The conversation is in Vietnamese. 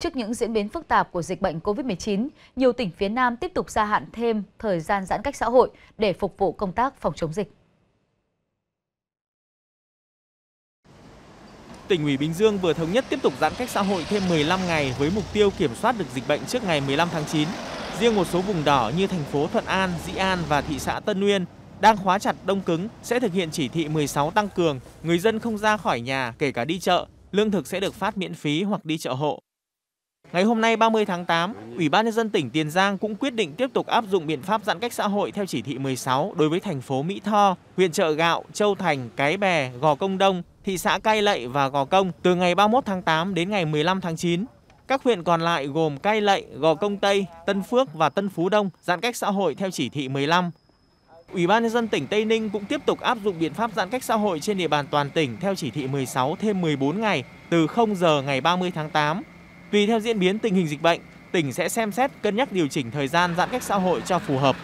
Trước những diễn biến phức tạp của dịch bệnh COVID-19, nhiều tỉnh phía Nam tiếp tục gia hạn thêm thời gian giãn cách xã hội để phục vụ công tác phòng chống dịch. Tỉnh ủy Bình Dương vừa thống nhất tiếp tục giãn cách xã hội thêm 15 ngày với mục tiêu kiểm soát được dịch bệnh trước ngày 15 tháng 9. Riêng một số vùng đỏ như thành phố Thuận An, Dĩ An và thị xã Tân Uyên đang khóa chặt đông cứng sẽ thực hiện chỉ thị 16 tăng cường, người dân không ra khỏi nhà kể cả đi chợ, lương thực sẽ được phát miễn phí hoặc đi chợ hộ. Ngày hôm nay 30 tháng 8, Ủy ban nhân dân tỉnh Tiền Giang cũng quyết định tiếp tục áp dụng biện pháp giãn cách xã hội theo chỉ thị 16 đối với thành phố Mỹ Tho, huyện Chợ Gạo, Châu Thành, Cái Bè, Gò Công Đông, thị xã Cai Lậy và Gò Công từ ngày 31 tháng 8 đến ngày 15 tháng 9. Các huyện còn lại gồm Cai Lậy, Gò Công Tây, Tân Phước và Tân Phú Đông giãn cách xã hội theo chỉ thị 15. Ủy ban nhân dân tỉnh Tây Ninh cũng tiếp tục áp dụng biện pháp giãn cách xã hội trên địa bàn toàn tỉnh theo chỉ thị 16 thêm 14 ngày từ 0 giờ ngày 30 tháng 8. Tùy theo diễn biến tình hình dịch bệnh, tỉnh sẽ xem xét cân nhắc điều chỉnh thời gian giãn cách xã hội cho phù hợp.